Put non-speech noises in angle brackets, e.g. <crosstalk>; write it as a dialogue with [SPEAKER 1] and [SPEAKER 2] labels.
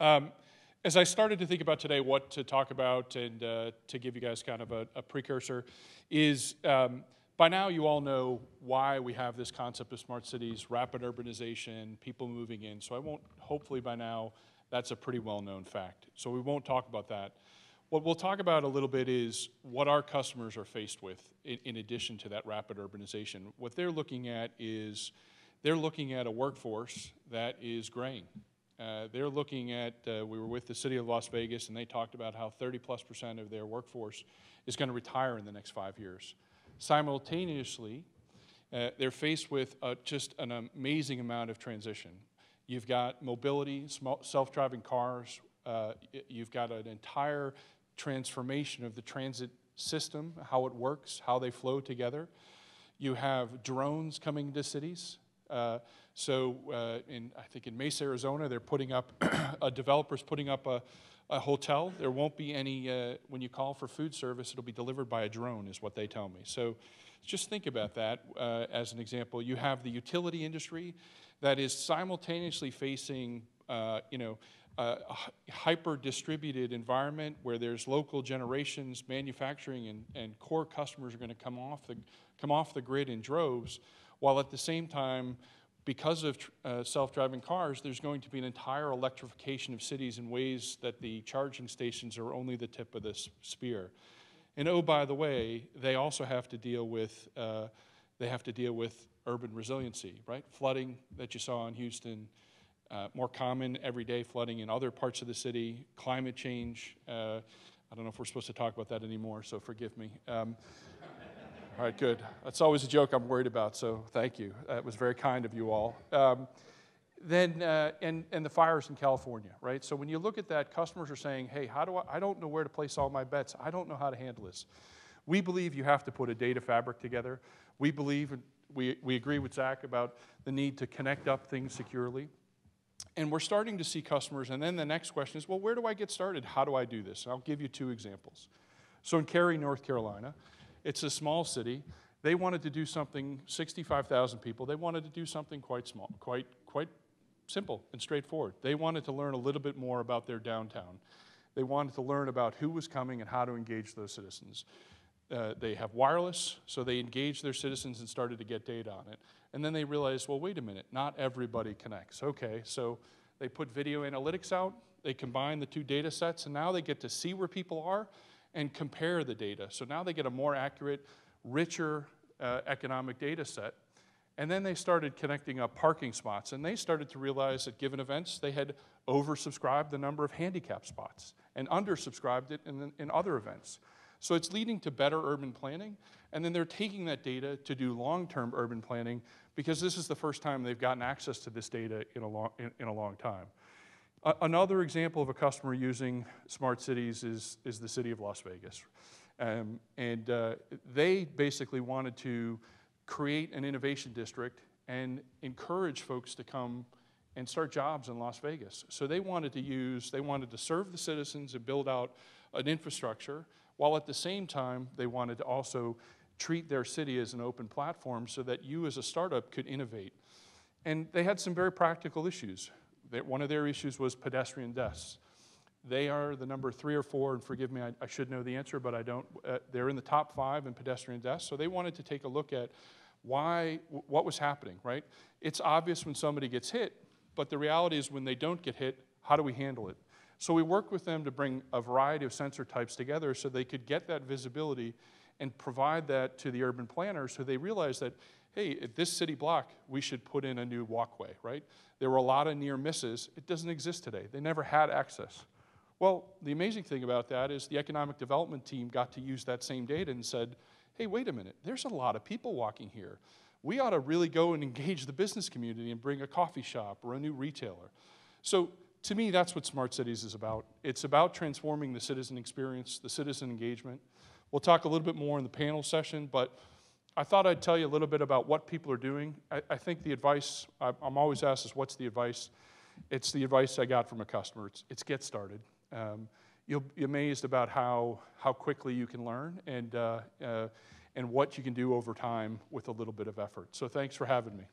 [SPEAKER 1] Um, as I started to think about today what to talk about and uh, to give you guys kind of a, a precursor, is um, by now you all know why we have this concept of smart cities, rapid urbanization, people moving in. So I won't, hopefully by now, that's a pretty well known fact. So we won't talk about that. What we'll talk about a little bit is what our customers are faced with in, in addition to that rapid urbanization. What they're looking at is they're looking at a workforce that is graying. Uh, they're looking at, uh, we were with the city of Las Vegas and they talked about how 30 plus percent of their workforce is going to retire in the next five years. Simultaneously, uh, they're faced with uh, just an amazing amount of transition. You've got mobility, self driving cars, uh, you've got an entire transformation of the transit system, how it works, how they flow together. You have drones coming to cities. Uh, so uh, in, I think in Mesa, Arizona, they're putting up, <clears throat> a developer's putting up a, a hotel. There won't be any, uh, when you call for food service, it'll be delivered by a drone, is what they tell me. So just think about that uh, as an example. You have the utility industry that is simultaneously facing, uh, you know, a hyper distributed environment where there's local generations, manufacturing, and, and core customers are going to come off the come off the grid in droves, while at the same time, because of uh, self-driving cars, there's going to be an entire electrification of cities in ways that the charging stations are only the tip of the spear. And oh, by the way, they also have to deal with uh, they have to deal with urban resiliency, right? Flooding that you saw in Houston, uh, more common everyday flooding in other parts of the city, climate change. Uh, I don't know if we're supposed to talk about that anymore, so forgive me. Um, all right, good. That's always a joke I'm worried about, so thank you. That was very kind of you all. Um, then, uh, and, and the fires in California, right? So when you look at that, customers are saying, hey, how do I, I don't know where to place all my bets. I don't know how to handle this. We believe you have to put a data fabric together. We believe, we, we agree with Zach about the need to connect up things securely. And we're starting to see customers, and then the next question is, well, where do I get started? How do I do this? And I'll give you two examples. So in Cary, North Carolina, it's a small city. They wanted to do something, 65,000 people, they wanted to do something quite small, quite, quite simple and straightforward. They wanted to learn a little bit more about their downtown. They wanted to learn about who was coming and how to engage those citizens. Uh, they have wireless, so they engaged their citizens and started to get data on it. And then they realized, well, wait a minute, not everybody connects. Okay, so they put video analytics out, they combine the two data sets, and now they get to see where people are and compare the data. So now they get a more accurate, richer uh, economic data set. And then they started connecting up parking spots, and they started to realize that given events they had oversubscribed the number of handicap spots and undersubscribed it in, in other events. So it's leading to better urban planning, and then they're taking that data to do long term urban planning because this is the first time they've gotten access to this data in a long, in, in a long time. Another example of a customer using smart cities is, is the city of Las Vegas. Um, and uh, they basically wanted to create an innovation district and encourage folks to come and start jobs in Las Vegas. So they wanted to use, they wanted to serve the citizens and build out an infrastructure, while at the same time they wanted to also treat their city as an open platform so that you as a startup could innovate. And they had some very practical issues. One of their issues was pedestrian deaths. They are the number three or four, and forgive me, I, I should know the answer, but I don't. Uh, they're in the top five in pedestrian deaths. So they wanted to take a look at why, what was happening, right? It's obvious when somebody gets hit, but the reality is when they don't get hit, how do we handle it? So we worked with them to bring a variety of sensor types together so they could get that visibility and provide that to the urban planner so they realized that, hey, at this city block, we should put in a new walkway, right? There were a lot of near misses. It doesn't exist today. They never had access. Well, the amazing thing about that is the economic development team got to use that same data and said, hey, wait a minute, there's a lot of people walking here. We ought to really go and engage the business community and bring a coffee shop or a new retailer. So to me, that's what Smart Cities is about. It's about transforming the citizen experience, the citizen engagement. We'll talk a little bit more in the panel session, but I thought I'd tell you a little bit about what people are doing. I, I think the advice, I, am always asked is what's the advice? It's the advice I got from a customer. It's, it's get started. Um, you'll be amazed about how, how quickly you can learn and, uh, uh, and what you can do over time with a little bit of effort. So thanks for having me.